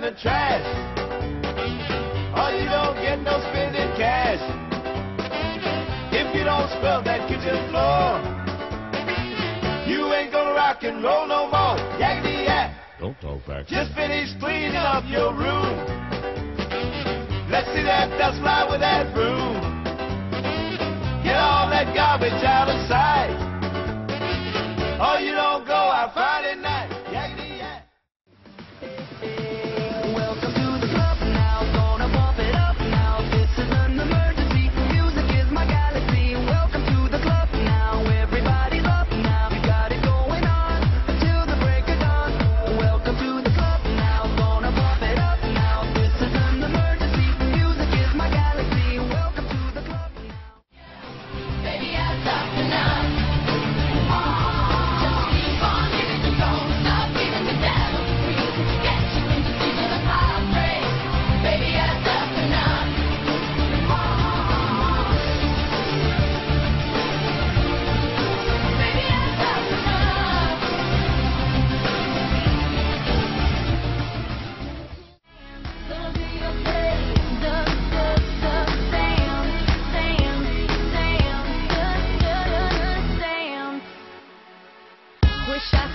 the trash. Oh, you don't get no spending cash. If you don't scrub that kitchen floor, you ain't gonna rock and roll no more. Yak. Don't talk back. Just finished cleaning up your room. Let's see that dust fly with that broom. Get all that garbage out of sight. Oh, you don't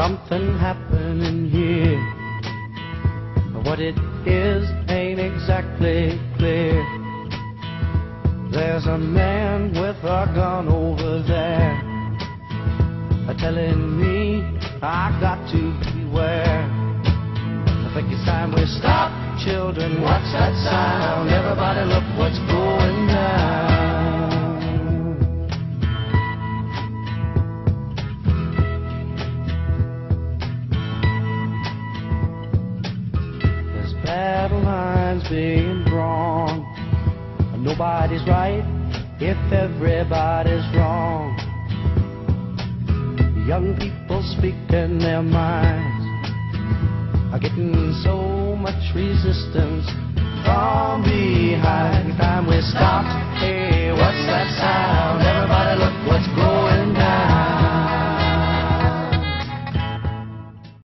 something happening here. What it is ain't exactly clear. There's a man with a gun over there, telling me I got to beware. I think it's time we stop, children. Watch that sound. Everybody, look what's going down. Being drawn. Nobody's right if everybody's wrong. Young people speaking their minds are getting so much resistance from behind. Time we stop. Hey, what's that sound?